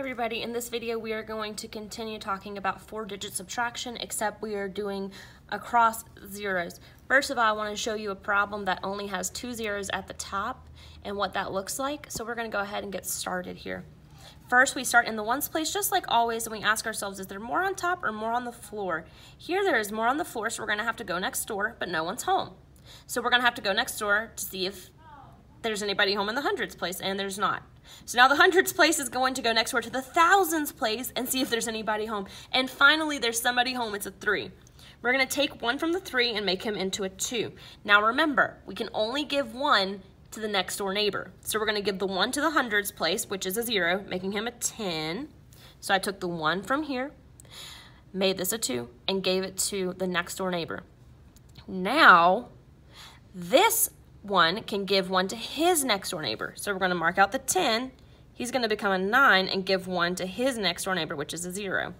everybody, in this video we are going to continue talking about four-digit subtraction except we are doing across zeros. First of all, I want to show you a problem that only has two zeros at the top and what that looks like. So we're going to go ahead and get started here. First, we start in the ones place just like always and we ask ourselves, is there more on top or more on the floor? Here there is more on the floor, so we're going to have to go next door, but no one's home. So we're going to have to go next door to see if there's anybody home in the hundreds place, and there's not. So now the hundreds place is going to go next door to the thousands place and see if there's anybody home. And finally, there's somebody home. It's a three. We're going to take one from the three and make him into a two. Now remember, we can only give one to the next door neighbor. So we're going to give the one to the hundreds place, which is a zero, making him a 10. So I took the one from here, made this a two, and gave it to the next door neighbor. Now, this one can give one to his next door neighbor. So we're going to mark out the 10. He's going to become a 9 and give one to his next door neighbor, which is a 0.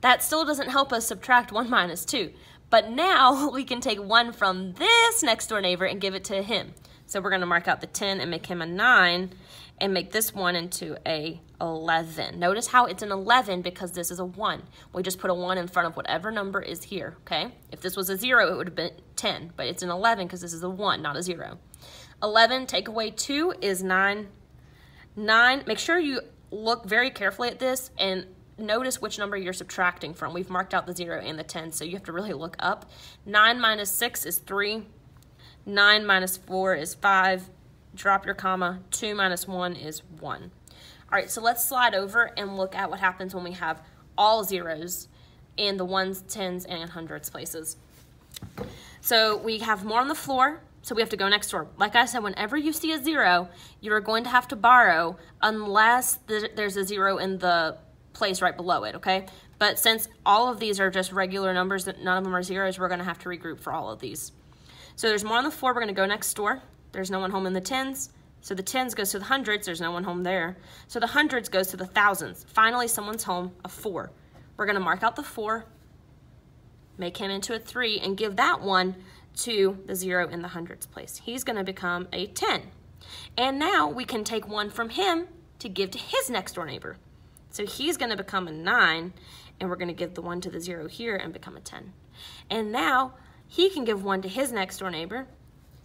That still doesn't help us subtract 1 minus 2. But now we can take 1 from this next door neighbor and give it to him. So we're going to mark out the 10 and make him a 9 and make this one into a 11. Notice how it's an 11 because this is a 1. We just put a 1 in front of whatever number is here, okay? If this was a 0, it would have been 10, but it's an 11 because this is a 1, not a 0. 11, take away 2 is 9. 9, make sure you look very carefully at this and notice which number you're subtracting from. We've marked out the 0 and the 10, so you have to really look up. 9 minus 6 is 3. 9 minus 4 is 5 drop your comma, 2 minus 1 is 1. All right, so let's slide over and look at what happens when we have all zeros in the ones, tens, and hundreds places. So we have more on the floor, so we have to go next door. Like I said, whenever you see a zero, you're going to have to borrow unless there's a zero in the place right below it, okay? But since all of these are just regular numbers, none of them are zeros, we're gonna have to regroup for all of these. So there's more on the floor, we're gonna go next door. There's no one home in the tens. So the tens goes to the hundreds. There's no one home there. So the hundreds goes to the thousands. Finally, someone's home, a four. We're going to mark out the four, make him into a three, and give that one to the zero in the hundreds place. He's going to become a 10. And now we can take one from him to give to his next door neighbor. So he's going to become a 9, and we're going to give the 1 to the 0 here and become a 10. And now he can give one to his next door neighbor,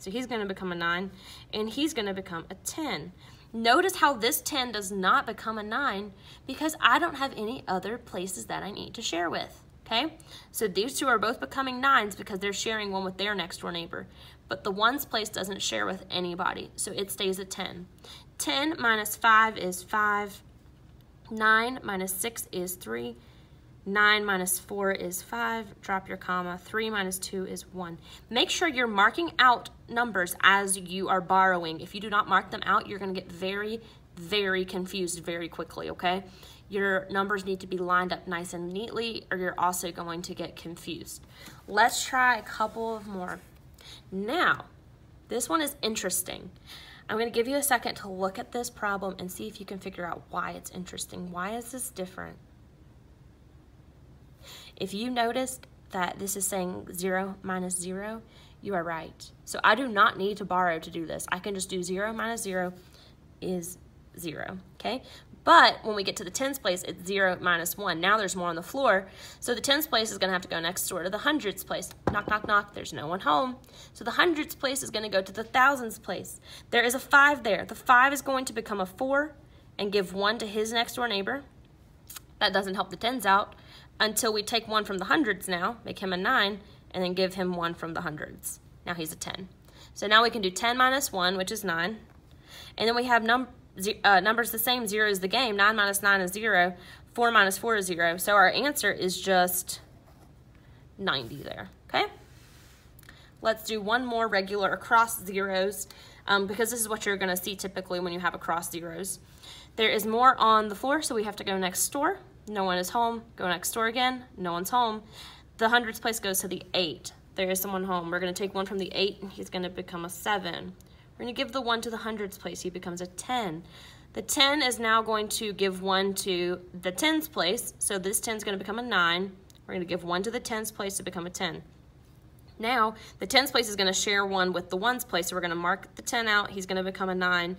so he's going to become a 9, and he's going to become a 10. Notice how this 10 does not become a 9 because I don't have any other places that I need to share with. Okay, so these two are both becoming 9s because they're sharing one with their next door neighbor. But the ones place doesn't share with anybody, so it stays a 10. 10 minus 5 is 5. 9 minus 6 is 3. 9 minus 4 is 5. Drop your comma. 3 minus 2 is 1. Make sure you're marking out numbers as you are borrowing. If you do not mark them out, you're going to get very, very confused very quickly, okay? Your numbers need to be lined up nice and neatly or you're also going to get confused. Let's try a couple of more. Now, this one is interesting. I'm going to give you a second to look at this problem and see if you can figure out why it's interesting. Why is this different? If you noticed that this is saying 0 minus 0, you are right. So I do not need to borrow to do this. I can just do 0 minus 0 is 0, okay? But when we get to the tens place, it's 0 minus 1. Now there's more on the floor. So the tens place is going to have to go next door to the hundreds place. Knock, knock, knock. There's no one home. So the hundreds place is going to go to the thousands place. There is a 5 there. The 5 is going to become a 4 and give 1 to his next door neighbor. That doesn't help the tens out until we take one from the hundreds now, make him a 9, and then give him one from the hundreds. Now he's a 10. So now we can do 10 minus 1, which is 9. And then we have num uh, numbers the same, 0 is the game. 9 minus 9 is 0. 4 minus 4 is 0. So our answer is just 90 there, okay? Let's do one more regular across zeros um, because this is what you're going to see typically when you have across zeros. There is more on the floor, so we have to go next door. No one is home. Go next door again. No one's home. The hundreds place goes to the eight. There is someone home. We're going to take one from the eight, and he's going to become a seven. We're going to give the one to the hundreds place. He becomes a 10. The 10 is now going to give one to the tens place. So this 10 is going to become a 9. We're going to give one to the tens place to become a 10. Now, the tens place is going to share one with the ones place. So we're going to mark the 10 out. He's going to become a 9.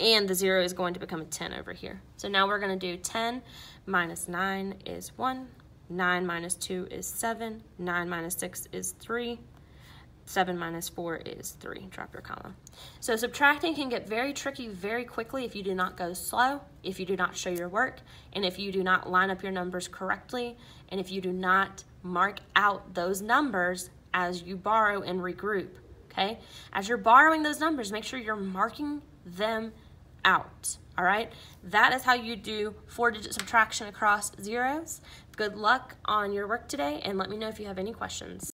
and the 0 is going to become a 10 over here. So now we're going to do 10 minus 9 is 1, 9 minus 2 is 7, 9 minus 6 is 3, 7 minus 4 is 3. Drop your comma. So subtracting can get very tricky very quickly if you do not go slow, if you do not show your work, and if you do not line up your numbers correctly, and if you do not mark out those numbers as you borrow and regroup, okay? As you're borrowing those numbers, make sure you're marking them out, all right? That is how you do four-digit subtraction across zeros. Good luck on your work today, and let me know if you have any questions.